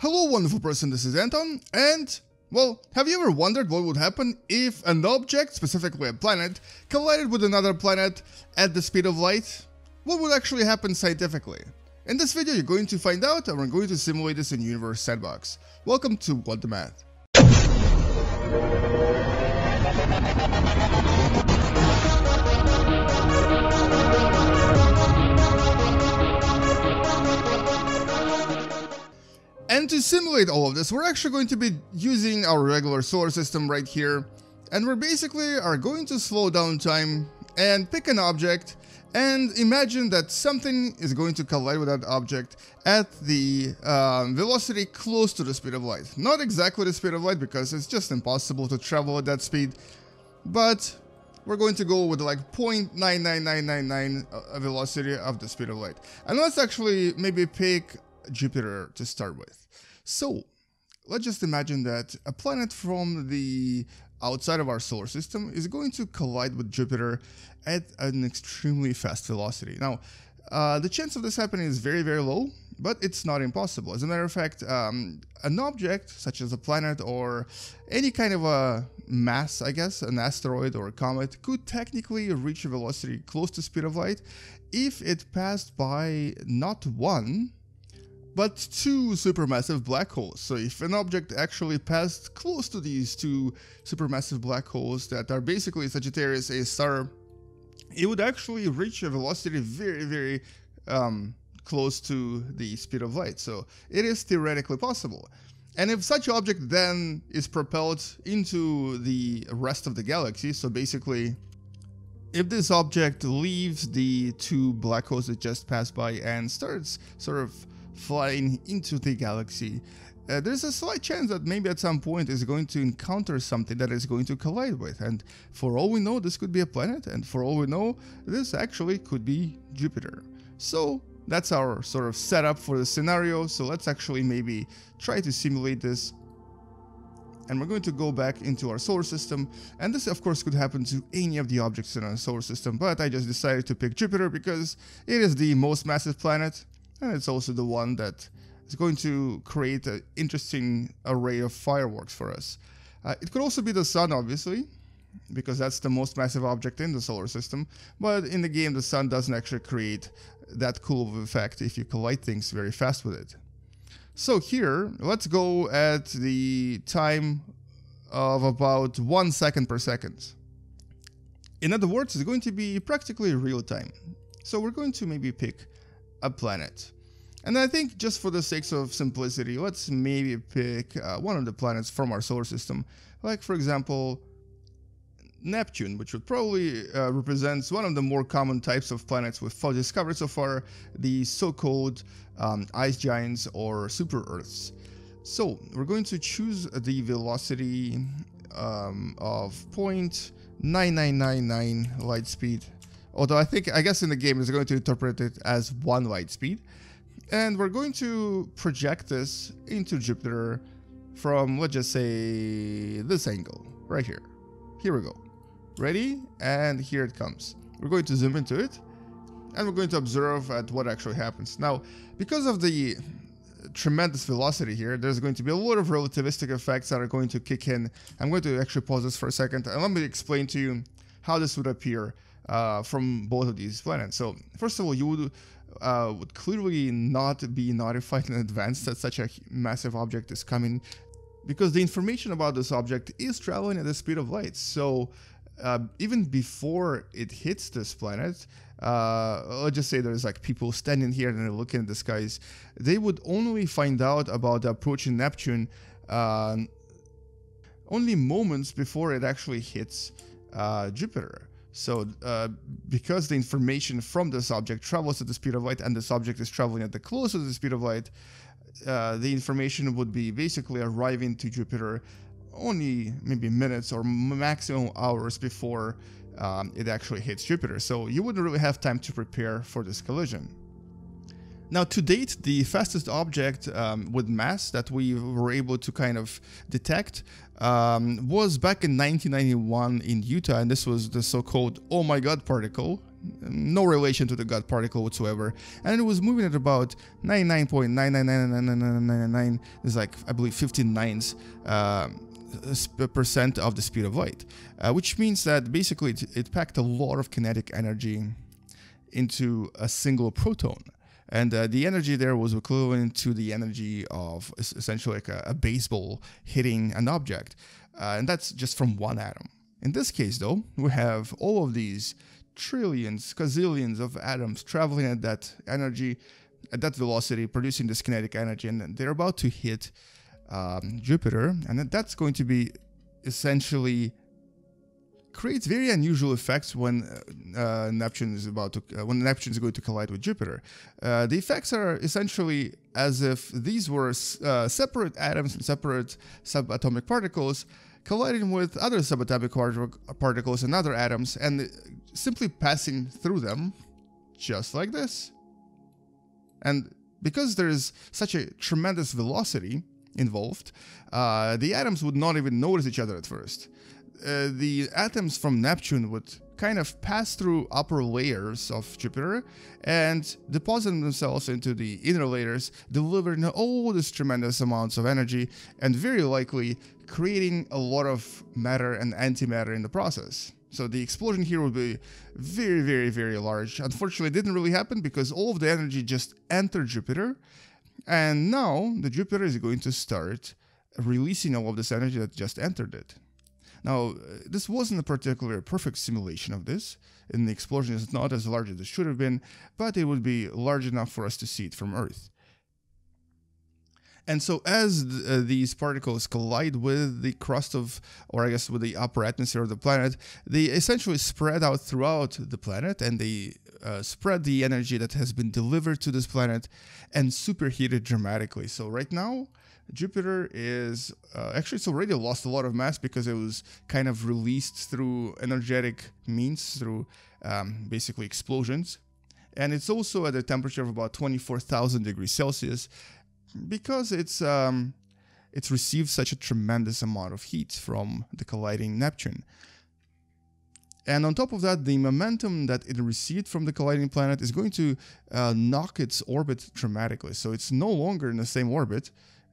Hello wonderful person, this is Anton, and, well, have you ever wondered what would happen if an object, specifically a planet, collided with another planet at the speed of light? What would actually happen scientifically? In this video you're going to find out and we're going to simulate this in Universe Sandbox. Welcome to What Da Math. And to simulate all of this, we're actually going to be using our regular solar system right here. And we're basically are going to slow down time and pick an object and imagine that something is going to collide with that object at the um, velocity close to the speed of light. Not exactly the speed of light because it's just impossible to travel at that speed, but we're going to go with like 0.99999 uh, velocity of the speed of light. And let's actually maybe pick Jupiter to start with. So let's just imagine that a planet from the outside of our solar system is going to collide with Jupiter at an extremely fast velocity. Now, uh, the chance of this happening is very, very low, but it's not impossible. As a matter of fact, um, an object such as a planet or any kind of a mass, I guess, an asteroid or a comet, could technically reach a velocity close to speed of light if it passed by not one, but two supermassive black holes. So if an object actually passed close to these two supermassive black holes that are basically Sagittarius A star, it would actually reach a velocity very, very um, close to the speed of light. So it is theoretically possible. And if such object then is propelled into the rest of the galaxy, so basically if this object leaves the two black holes that just passed by and starts sort of flying into the galaxy, uh, there's a slight chance that maybe at some point is going to encounter something that is going to collide with. And for all we know, this could be a planet, and for all we know, this actually could be Jupiter. So that's our sort of setup for the scenario. So let's actually maybe try to simulate this. And we're going to go back into our solar system. And this, of course, could happen to any of the objects in our solar system. But I just decided to pick Jupiter because it is the most massive planet and it's also the one that is going to create an interesting array of fireworks for us. Uh, it could also be the sun, obviously, because that's the most massive object in the solar system. But in the game, the sun doesn't actually create that cool of effect if you collide things very fast with it. So here, let's go at the time of about one second per second. In other words, it's going to be practically real time. So we're going to maybe pick a planet. And I think just for the sake of simplicity, let's maybe pick uh, one of the planets from our solar system. Like, for example, Neptune, which would probably uh, represents one of the more common types of planets we've discovered so far, the so-called um, ice giants or super Earths. So we're going to choose the velocity um, of 0.9999 light speed Although I think, I guess in the game it's going to interpret it as one light speed. And we're going to project this into Jupiter from, let's just say, this angle, right here. Here we go. Ready? And here it comes. We're going to zoom into it, and we're going to observe at what actually happens. Now, because of the tremendous velocity here, there's going to be a lot of relativistic effects that are going to kick in. I'm going to actually pause this for a second, and let me explain to you how this would appear uh, from both of these planets. So first of all, you would uh, would clearly not be notified in advance that such a massive object is coming because the information about this object is traveling at the speed of light. So uh, even before it hits this planet, uh, let's just say there's like people standing here and they're looking at the skies, they would only find out about the approaching Neptune uh, only moments before it actually hits uh, Jupiter. So uh, because the information from this object travels at the speed of light and this object is traveling at the closest the speed of light, uh, the information would be basically arriving to Jupiter only maybe minutes or maximum hours before um, it actually hits Jupiter. So you wouldn't really have time to prepare for this collision. Now, to date, the fastest object um, with mass that we were able to kind of detect um, was back in 1991 in Utah, and this was the so-called Oh My God particle. no relation to the God particle whatsoever, and it was moving at about 99.9999999. There's like I believe 15 nines. Uh, percent of the speed of light, uh, which means that basically it, it, packed a lot of kinetic energy into a single proton. And uh, the energy there was equivalent to the energy of essentially like a, a baseball hitting an object. Uh, and that's just from one atom. In this case, though, we have all of these trillions, gazillions of atoms traveling at that energy, at that velocity, producing this kinetic energy, and they're about to hit um, Jupiter, and that's going to be essentially creates very unusual effects when uh, uh, Neptune is about to uh, when Neptune is going to collide with Jupiter. Uh, the effects are essentially as if these were uh, separate atoms and separate subatomic particles colliding with other subatomic particles and other atoms and simply passing through them just like this. And because there is such a tremendous velocity involved, uh, the atoms would not even notice each other at first. Uh, the atoms from Neptune would kind of pass through upper layers of Jupiter and deposit themselves into the inner layers, delivering all these tremendous amounts of energy and very likely creating a lot of matter and antimatter in the process. So the explosion here would be very, very, very large. Unfortunately, it didn't really happen because all of the energy just entered Jupiter. And now the Jupiter is going to start releasing all of this energy that just entered it. Now, this wasn't a particularly perfect simulation of this, and the explosion is not as large as it should have been, but it would be large enough for us to see it from Earth. And so, as th- uh, these particles collide with the crust of, or I guess with the upper atmosphere of the planet, they essentially spread out throughout the planet and they uh, spread the energy that has been delivered to this planet and superheated dramatically. So, right now, Jupiter is uh, actually it's already lost a lot of mass because it was kind of released through energetic means, through um, basically explosions. And it's also at a temperature of about 24,000 degrees Celsius because it's um, it's received such a tremendous amount of heat from the colliding Neptune. And on top of that, the momentum that it received from the colliding planet is going to uh, knock its orbit dramatically. So it's no longer in the same orbit.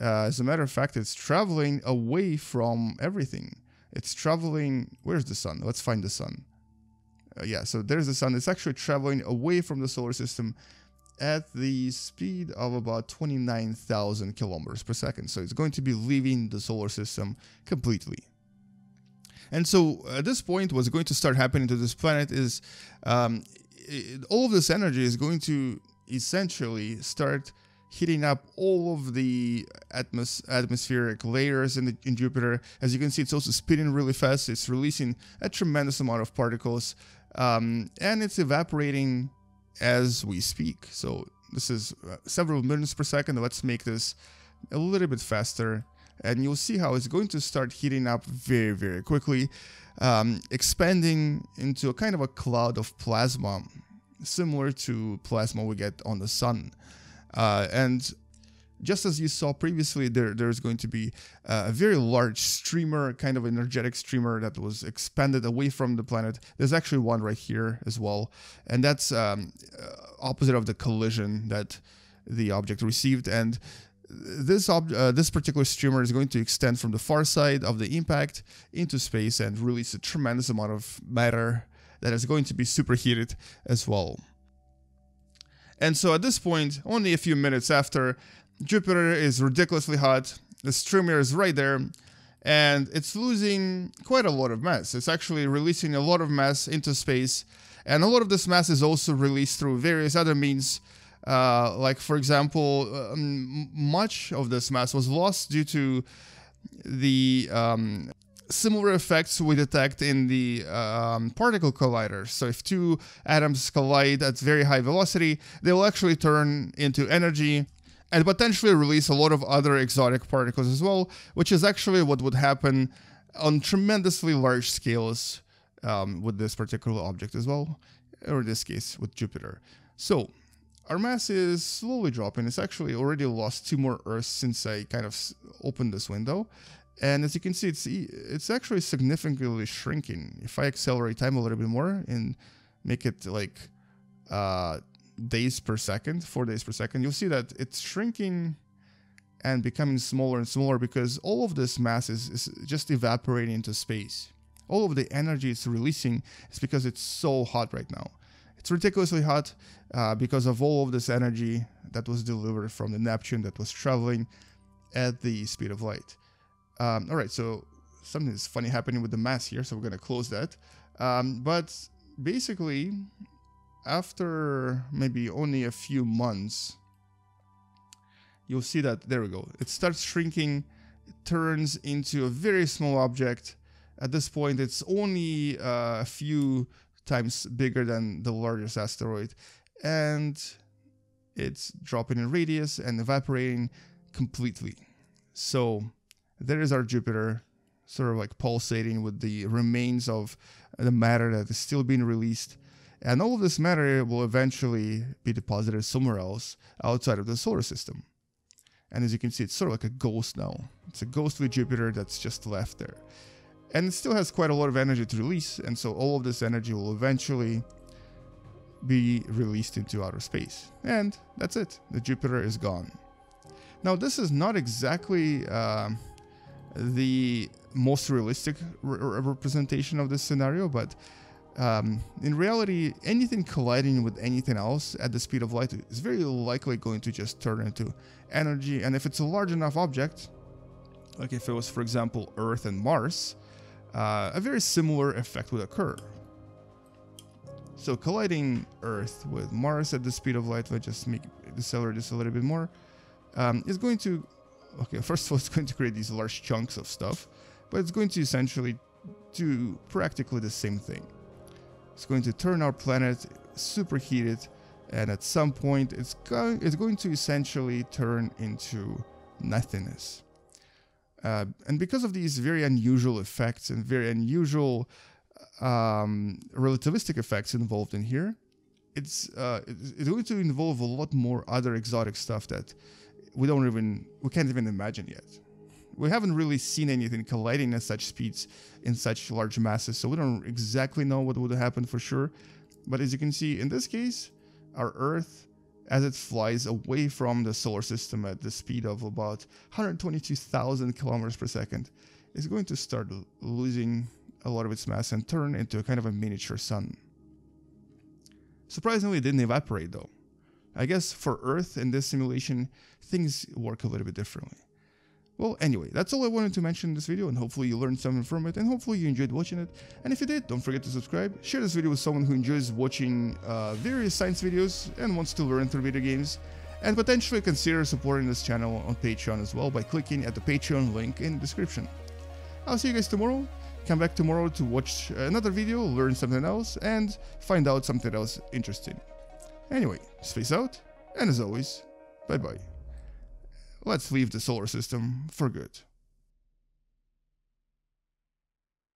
Uh, as a matter of fact, it's traveling away from everything. It's traveling. Where's the sun? Let's find the sun. Uh, yeah, so there's the sun. It's actually traveling away from the solar system at the speed of about 29,000 kilometers per second. So it's going to be leaving the solar system completely. And so at this point, what's going to start happening to this planet is um, it, all of this energy is going to essentially start heating up all of the atmos- atmospheric layers in, the, in Jupiter. As you can see, it's also spinning really fast. It's releasing a tremendous amount of particles, um, and it's evaporating as we speak. So this is uh, several minutes per second. Let's make this a little bit faster, and you'll see how it's going to start heating up very, very quickly, um, expanding into a kind of a cloud of plasma, similar to plasma we get on the sun. Uh, and just as you saw previously, there there's going to be a very large streamer, kind of energetic streamer that was expanded away from the planet. There's actually one right here as well, and that's um, uh, opposite of the collision that the object received. And this uh, this particular streamer is going to extend from the far side of the impact into space and release a tremendous amount of matter that is going to be superheated as well. And so at this point, only a few minutes after, Jupiter is ridiculously hot, the streamer is right there, and it's losing quite a lot of mass. It's actually releasing a lot of mass into space, and a lot of this mass is also released through various other means. Uh, like, for example, um, much of this mass was lost due to the um, similar effects we detect in the um, particle colliders. So if two atoms collide at very high velocity, they will actually turn into energy and potentially release a lot of other exotic particles as well, which is actually what would happen on tremendously large scales um, with this particular object as well, or in this case with Jupiter. So our mass is slowly dropping. It's actually already lost two more Earths since I kind of opened this window. And as you can see, it's it's actually significantly shrinking. If I accelerate time a little bit more and make it like uh, days per second, four days per second, you'll see that it's shrinking and becoming smaller and smaller because all of this mass is, is just evaporating into space. All of the energy it's releasing is because it's so hot right now. It's ridiculously hot uh, because of all of this energy that was delivered from the Neptune that was traveling at the speed of light. Um, all right, so something is funny happening with the mass here, so we're gonna close that. Um, but basically, after maybe only a few months, you'll see that, there we go, it starts shrinking, it turns into a very small object. At this point, it's only uh, a few times bigger than the largest asteroid, and it's dropping in radius and evaporating completely. So there is our Jupiter, sort of like pulsating with the remains of the matter that is still being released. And all of this matter will eventually be deposited somewhere else outside of the solar system. And as you can see, it's sort of like a ghost now. It's a ghostly Jupiter that's just left there. And it still has quite a lot of energy to release, and so all of this energy will eventually be released into outer space. And that's it. The Jupiter is gone. Now, this is not exactly uh, the most realistic re representation of this scenario, but um, in reality, anything colliding with anything else at the speed of light is very likely going to just turn into energy. And if it's a large enough object, like if it was, for example, Earth and Mars, uh, a very similar effect would occur. So colliding Earth with Mars at the speed of light, let's just make decelerate this a little bit more, um, is going to, okay, first of all, it's going to create these large chunks of stuff, but it's going to essentially do practically the same thing. It's going to turn our planet superheated, and at some point, it's, go it's going to essentially turn into nothingness. Uh, and because of these very unusual effects and very unusual um, relativistic effects involved in here, it's uh, it's going to involve a lot more other exotic stuff that we don't even we can't even imagine yet. We haven't really seen anything colliding at such speeds in such large masses, so we don't exactly know what would happen for sure. But as you can see, in this case, our Earth, as it flies away from the solar system at the speed of about 122,000 kilometers per second, is going to start losing a lot of its mass and turn into a kind of a miniature sun. Surprisingly, it didn't evaporate though. I guess for Earth in this simulation, things work a little bit differently. Well, anyway, that's all I wanted to mention in this video, and hopefully you learned something from it, and hopefully you enjoyed watching it. And if you did, don't forget to subscribe, share this video with someone who enjoys watching uh, various science videos and wants to learn through video games, and potentially consider supporting this channel on Patreon as well by clicking at the Patreon link in the description. I'll see you guys tomorrow. Come back tomorrow to watch another video, learn something else, and find out something else interesting. Anyway, space out, and as always, bye bye. Let's leave the solar system for good.